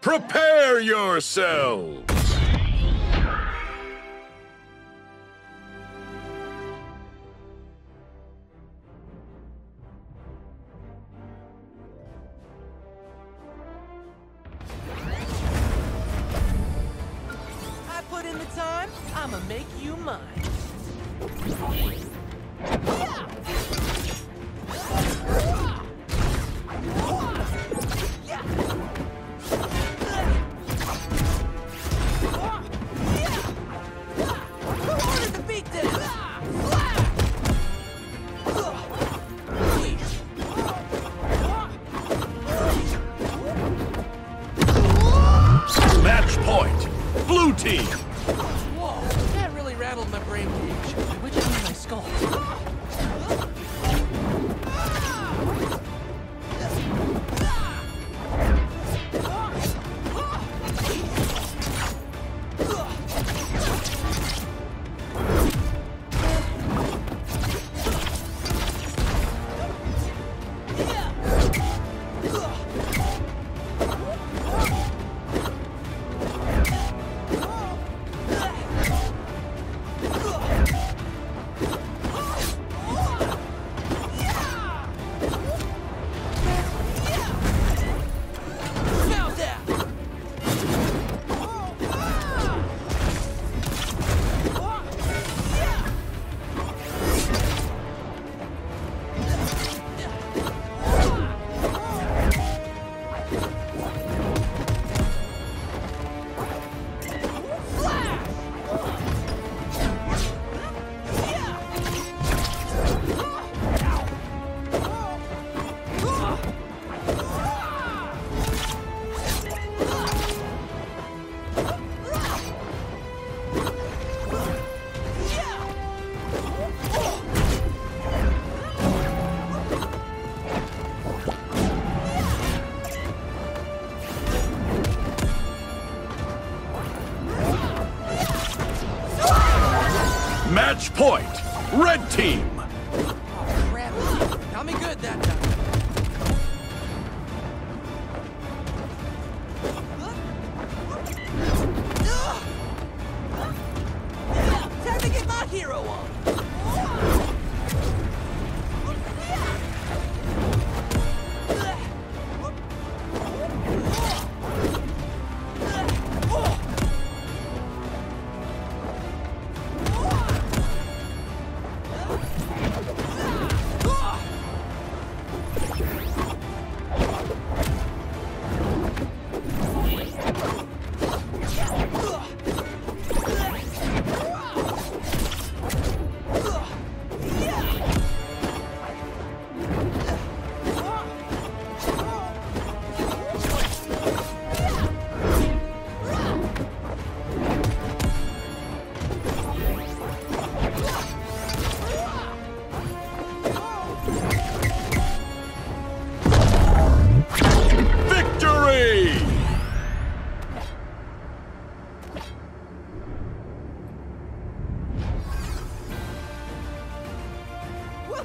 Prepare yourselves! I put in the time, I'ma make you mine. Order Blue team! Whoa, that really rattled my brain cage. Which is my skull? Match point, red team. Oh, crap. Me good that time.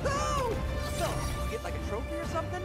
Woohoo! So, you get like a trophy or something?